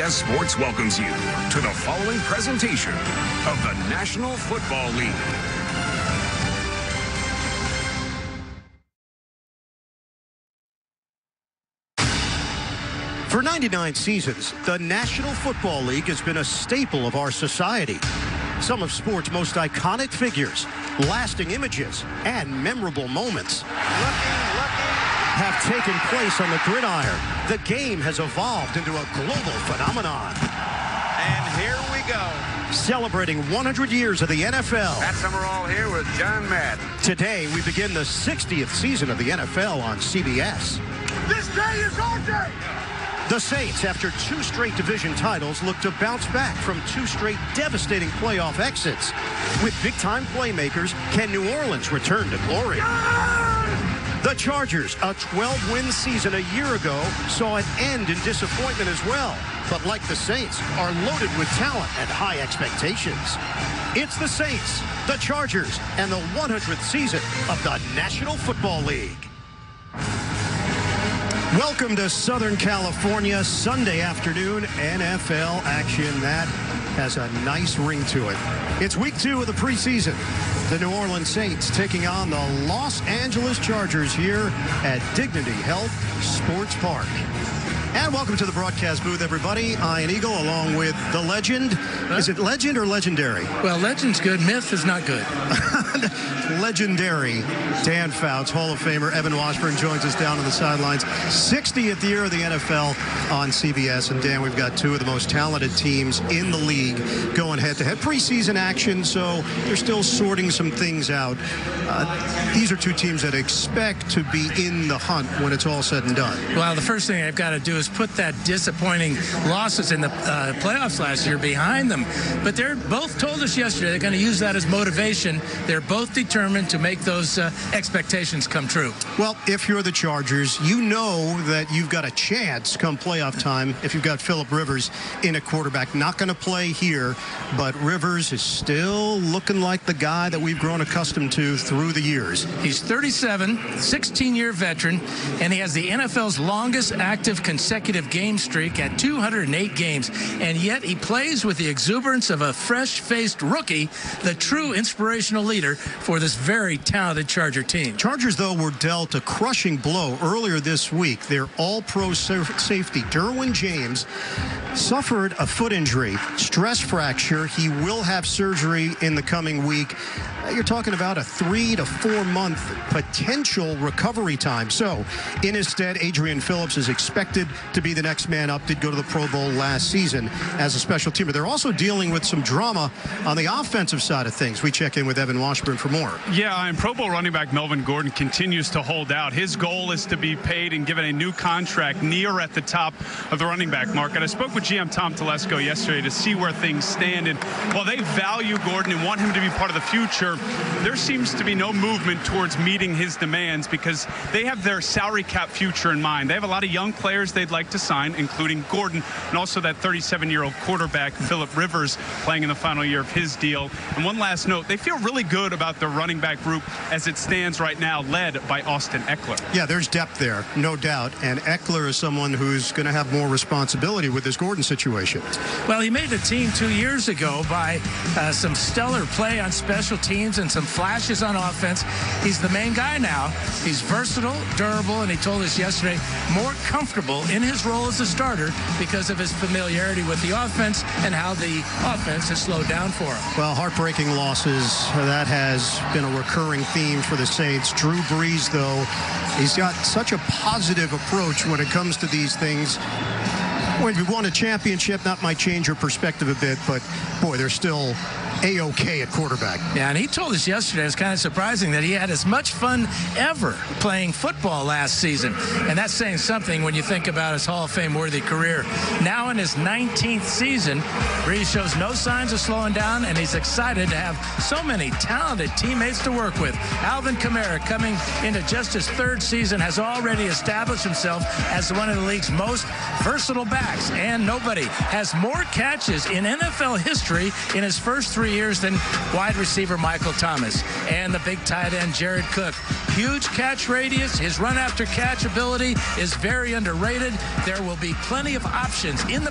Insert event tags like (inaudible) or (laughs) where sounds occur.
CBS Sports welcomes you to the following presentation of the National Football League. For 99 seasons, the National Football League has been a staple of our society. Some of sport's most iconic figures, lasting images, and memorable moments have taken place on the gridiron. The game has evolved into a global phenomenon. And here we go. Celebrating 100 years of the NFL. Pat Summerall here with John Madden. Today, we begin the 60th season of the NFL on CBS. This day is our day. The Saints, after two straight division titles, look to bounce back from two straight devastating playoff exits. With big-time playmakers, can New Orleans return to glory? The Chargers, a 12-win season a year ago, saw an end in disappointment as well. But like the Saints, are loaded with talent and high expectations. It's the Saints, the Chargers, and the 100th season of the National Football League. Welcome to Southern California, Sunday afternoon NFL action. That has a nice ring to it. It's week two of the preseason. The New Orleans Saints taking on the Los Angeles Chargers here at Dignity Health Sports Park. And welcome to the broadcast booth, everybody. Ian Eagle, along with the legend. Is it legend or legendary? Well, legend's good. Myth is not good. (laughs) (laughs) legendary Dan Fouts, Hall of Famer Evan Washburn joins us down on the sidelines. 60th year of the NFL on CBS. And Dan, we've got two of the most talented teams in the league going head-to-head. Preseason action, so they're still sorting some things out. Uh, these are two teams that expect to be in the hunt when it's all said and done. Well, the first thing I've got to do is put that disappointing losses in the uh, playoffs last year behind them. But they're both told us yesterday they're going to use that as motivation. They're both determined to make those uh, expectations come true. Well, if you're the Chargers, you know that you've got a chance come playoff time if you've got Philip Rivers in a quarterback. Not going to play here, but Rivers is still looking like the guy that we've grown accustomed to through the years. He's 37, 16-year veteran, and he has the NFL's longest active consecutive game streak at 208 games. And yet he plays with the exuberance of a fresh-faced rookie, the true inspirational leader for this very talented Charger team. Chargers, though, were dealt a crushing blow earlier this week. Their all-pro safety, Derwin James, suffered a foot injury, stress fracture. He will have surgery in the coming week. Uh, you're talking about a three to four month potential recovery time. So, in his stead, Adrian Phillips is expected to be the next man up. Did go to the Pro Bowl last season as a special teamer. They're also dealing with some drama on the offensive side of things. We check in with Evan Washburn for more. Yeah, and Pro Bowl running back Melvin Gordon continues to hold out. His goal is to be paid and given a new contract near at the top of the running back market. I spoke with GM Tom Telesco yesterday to see where things stand. And while they value Gordon and want him to be part of the future, there seems to be no movement towards meeting his demands because they have their salary cap future in mind. They have a lot of young players they'd like to sign, including Gordon and also that 37-year-old quarterback, Philip Rivers, playing in the final year of his deal. And one last note, they feel really good about the running back group as it stands right now, led by Austin Ekeler. Yeah, there's depth there, no doubt. And Ekeler is someone who's going to have more responsibility with this Gordon situation. Well, he made the team two years ago by uh, some stellar play on special teams and some flashes on offense. He's the main guy now. He's versatile, durable, and he told us yesterday more comfortable in his role as a starter because of his familiarity with the offense and how the offense has slowed down for him. Well, heartbreaking losses. That has been a recurring theme for the Saints. Drew Brees, though, he's got such a positive approach when it comes to these things when you won a championship, that might change your perspective a bit, but boy, they're still a-okay at quarterback. Yeah, and he told us yesterday, it's kind of surprising that he had as much fun ever playing football last season. And that's saying something when you think about his Hall of Fame worthy career. Now in his 19th season, Brees shows no signs of slowing down, and he's excited to have so many talented teammates to work with. Alvin Kamara, coming into just his third season, has already established himself as one of the league's most versatile backs, and nobody has more catches in NFL history in his first years than wide receiver Michael Thomas. And the big tight end Jared Cook. Huge catch radius. His run after catch ability is very underrated. There will be plenty of options in the